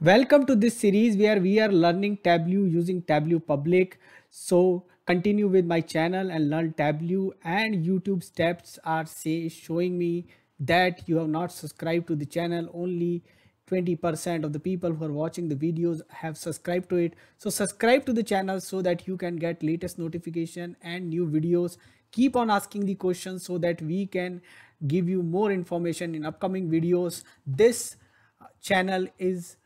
Welcome to this series where we are learning Tableau using Tableau Public. So continue with my channel and learn Tableau and YouTube steps are say showing me that you have not subscribed to the channel. Only 20% of the people who are watching the videos have subscribed to it. So subscribe to the channel so that you can get latest notification and new videos. Keep on asking the questions so that we can give you more information in upcoming videos. This channel is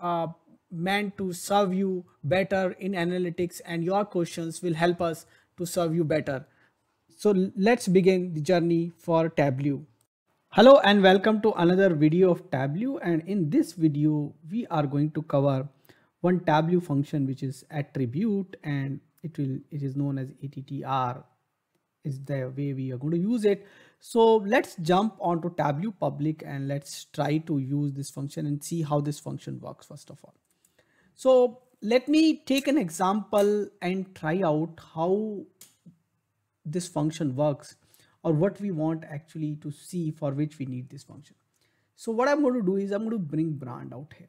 uh, meant to serve you better in analytics and your questions will help us to serve you better. So let's begin the journey for Tableau. Hello and welcome to another video of Tableau and in this video we are going to cover one Tableau function which is attribute and it will it is known as attr is the way we are going to use it. So let's jump onto Tableau public and let's try to use this function and see how this function works first of all. So let me take an example and try out how this function works or what we want actually to see for which we need this function. So what I'm going to do is I'm going to bring brand out here.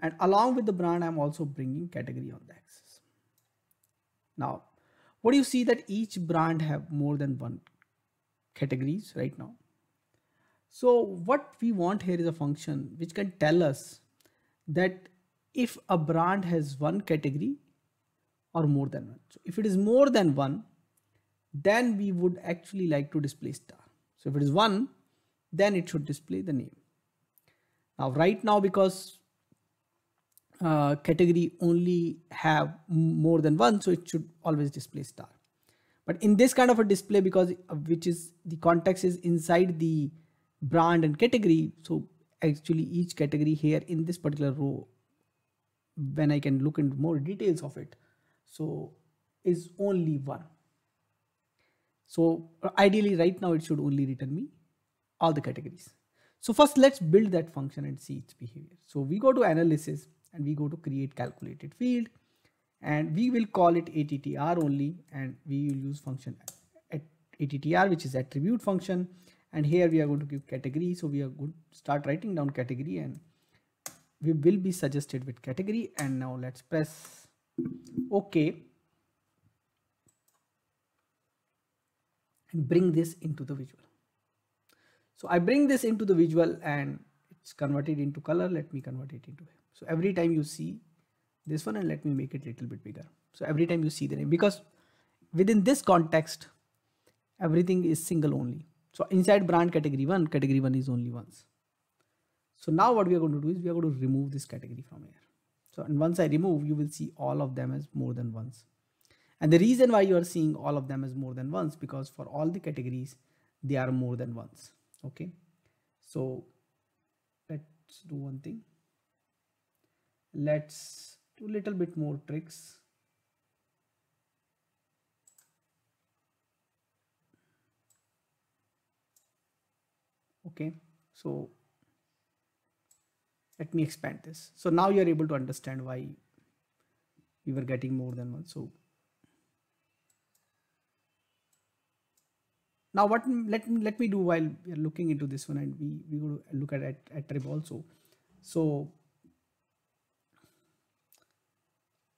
And along with the brand, I'm also bringing category on the axis. Now what do you see that each brand have more than one categories right now? So what we want here is a function which can tell us that if a brand has one category or more than one. So if it is more than one then we would actually like to display star. So if it is one then it should display the name. Now right now because uh, category only have more than one so it should always display star. But in this kind of a display because uh, which is the context is inside the brand and category so actually each category here in this particular row when I can look into more details of it so is only one. So uh, ideally right now it should only return me all the categories. So first let's build that function and see its behavior. So we go to analysis and we go to create calculated field. And we will call it attr only and we will use function at attr which is attribute function. And here we are going to give category. So we are going to start writing down category and we will be suggested with category. And now let's press ok. And bring this into the visual. So i bring this into the visual and it's converted into color let me convert it into so every time you see this one and let me make it a little bit bigger. So every time you see the name because within this context, everything is single only. So inside brand category one, category one is only once. So now what we are going to do is we are going to remove this category from here. So and once I remove, you will see all of them as more than once. And the reason why you are seeing all of them as more than once because for all the categories, they are more than once. Okay. So let's do one thing. Let's do a little bit more tricks. Okay so let me expand this. So now you're able to understand why we were getting more than one. So now what let me let me do while we are looking into this one and we we go to look at at, at also. So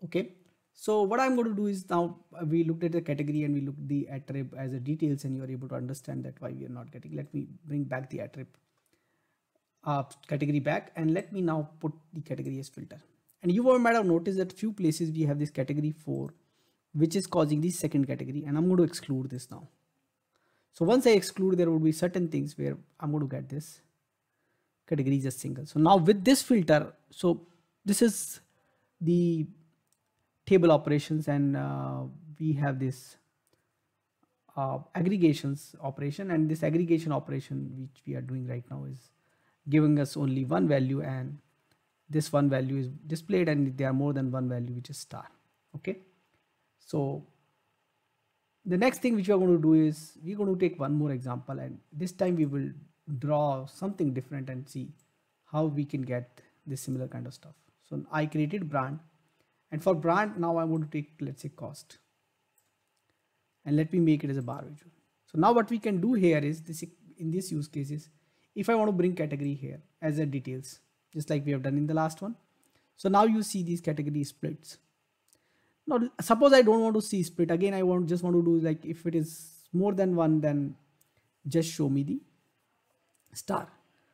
okay. So what i'm going to do is now uh, we looked at the category and we looked the attrib as a details and you are able to understand that why we are not getting let me bring back the attrib uh, category back and let me now put the category as filter. And you might have noticed that few places we have this category 4 which is causing the second category and i'm going to exclude this now so once i exclude there would be certain things where i'm going to get this category as single. So now with this filter so this is the table operations and uh, we have this uh, aggregations operation. And this aggregation operation which we are doing right now is giving us only one value and this one value is displayed and there are more than one value which is star. Okay? So the next thing which we are going to do is we're going to take one more example and this time we will draw something different and see how we can get this similar kind of stuff so i created brand and for brand now I'm going to take let's say cost and let me make it as a bar visual so now what we can do here is this in this use cases if I want to bring category here as a details just like we have done in the last one. So now you see these category splits. Now, suppose I don't want to see split again. I want just want to do like if it is more than one, then just show me the star.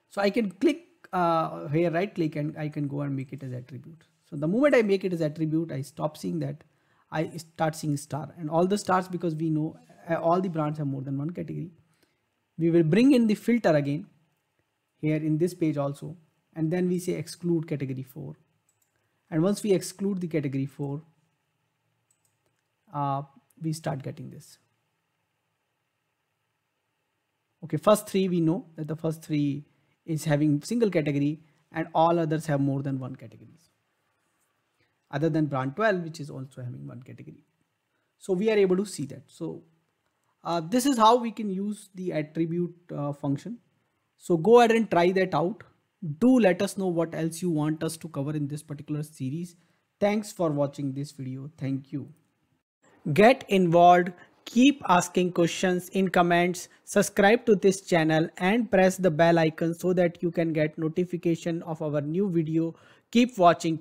So I can click uh, here, right click and I can go and make it as attribute. So the moment I make it as attribute, I stop seeing that. I start seeing star and all the stars because we know uh, all the brands have more than one category. We will bring in the filter again here in this page also and then we say exclude category 4 and once we exclude the category 4 uh, we start getting this. Okay first three we know that the first three is having single category and all others have more than one categories other than brand 12 which is also having one category. So we are able to see that. So uh, this is how we can use the attribute uh, function. So go ahead and try that out. Do let us know what else you want us to cover in this particular series. Thanks for watching this video. Thank you get involved. Keep asking questions in comments. Subscribe to this channel and press the bell icon so that you can get notification of our new video. Keep watching